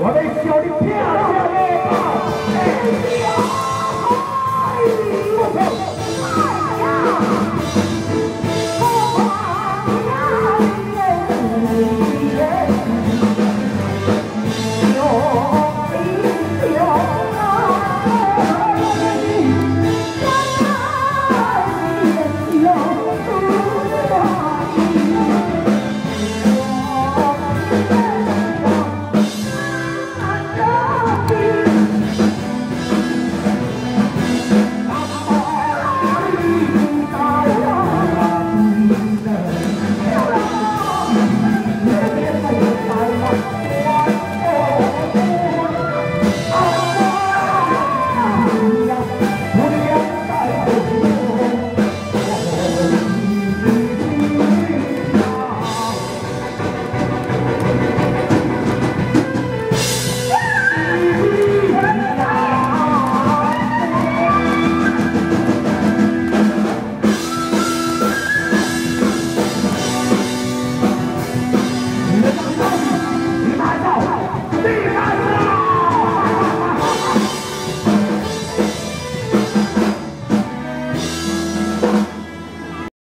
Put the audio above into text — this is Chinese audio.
我的小六娘。